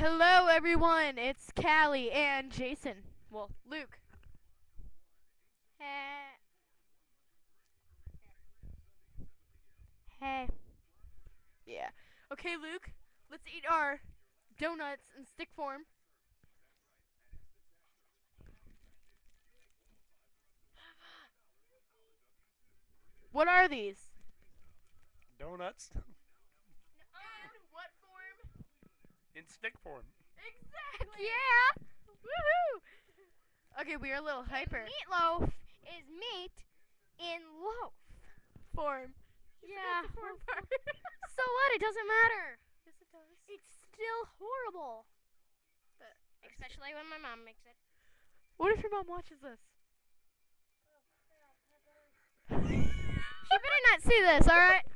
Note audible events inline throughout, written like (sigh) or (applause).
Hello, everyone. It's Calli and Jayson. Well, Luke. Hey. Hey. Yeah. Okay, Luke. Let's eat our donuts in stick form. What are these? Donuts (laughs) In what form? In stick form. Exactly. Yeah. Woohoo! Okay, we are a little hyper. Meatloaf is meat in loaf. Form. Yeah. the form part. (laughs) so what? It doesn't matter. yes, it does. It's still horrible. But- Especially when my mom makes it. What if your mom watches this? She better not see this, alright? (laughs)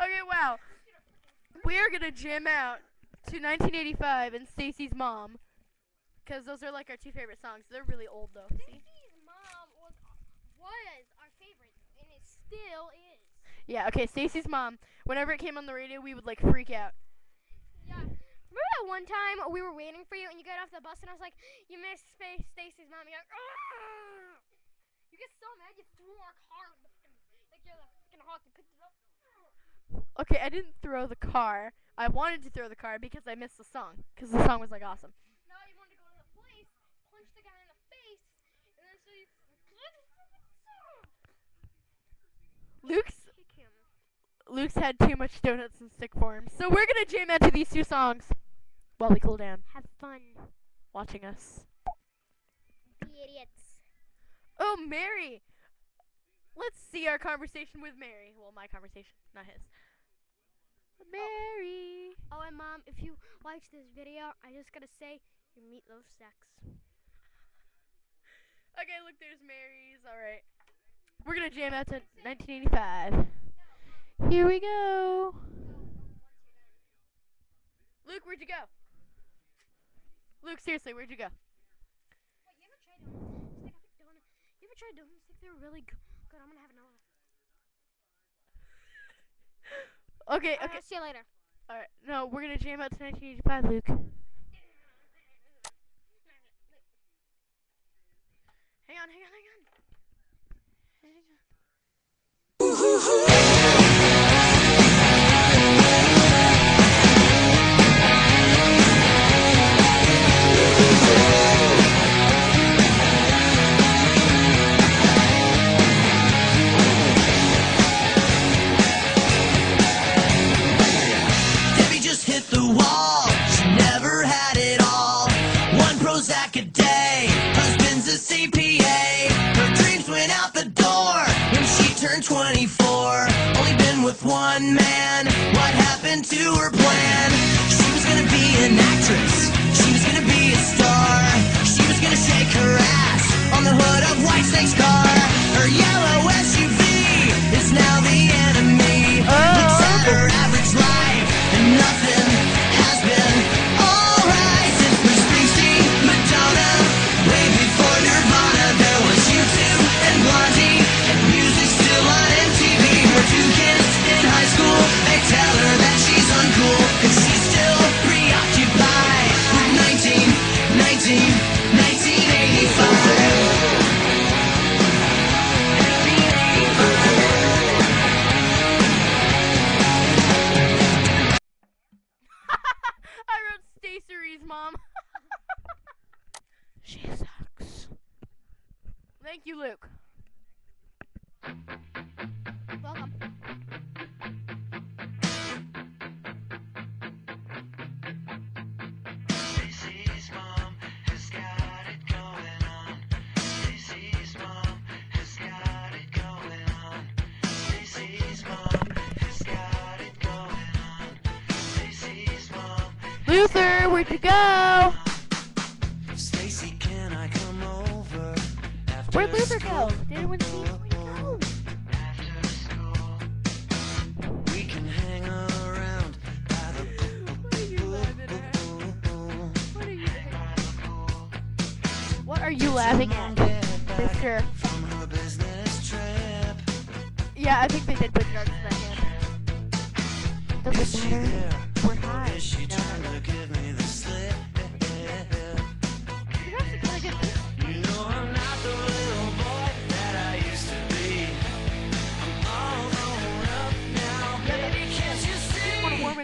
Okay, wow. We are gonna jam out to 1985 and Stacy's Mom, because those are like our two favorite songs. They're really old though. Stacy's mom was was our favorite, and it still is. Yeah. Okay, Stacy's Mom. Whenever it came on the radio, we would like freak out. Yeah. Remember that one time we were waiting for you and you got off the bus and I was like, "You missed Space Stacy's mom." You're like, "Argh!" You get so mad you threw our car in the fucking- like you're the fucking hawk. You picked it up. Okay, I didn't throw the car. I wanted to throw the car because I missed the song. Because the song was like awesome. Now you want to go to the place, punch the guy in the face, and then so you. Luke's Luke's had too much donuts in stick form, so we're gonna jam out to these two songs while we cool down, Have fun, watching us. The idiots. Oh, Mary. Let's see our conversation with Mary. Well, my conversation, not his. Mary. Oh, oh, and mom, if you watch this video, I just gotta say your meatloaf sucks. Okay, look, there's Mary's. All right. We're gonna jam out to 1985. Here we go. Luke, where'd you go? Luke, seriously, where'd you go? Wait, you ever tried um, donut stick? I think. You ever tried donut stick? They're really g- good. I'm gonna have another. (laughs) Okay, okay. I'll see you later. All right. No, we're gonna jam out to 1985, Luke. Hang on, hang on, hang on. Stacy's mom. Luther, where'd you go? Where'd Luther go? Did anyone see him? Go? After school, we can hang around by the What are you laughing at? What are you What are you laughing at, Mister? from her business trip. Yeah, I think they did put drugs in that hand. Doesn't matter. We're high.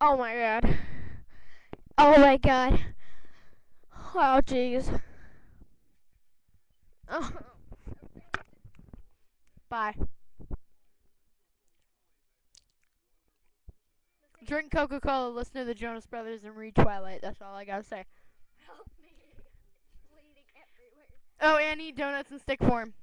Oh my god. Oh my god. Oh jeez. Oh. Bye. Drink Coca-Cola, listen to the Jonas Brothers, and read Twilight. That's all I gotta say. Oh, Annie, donuts in stick form.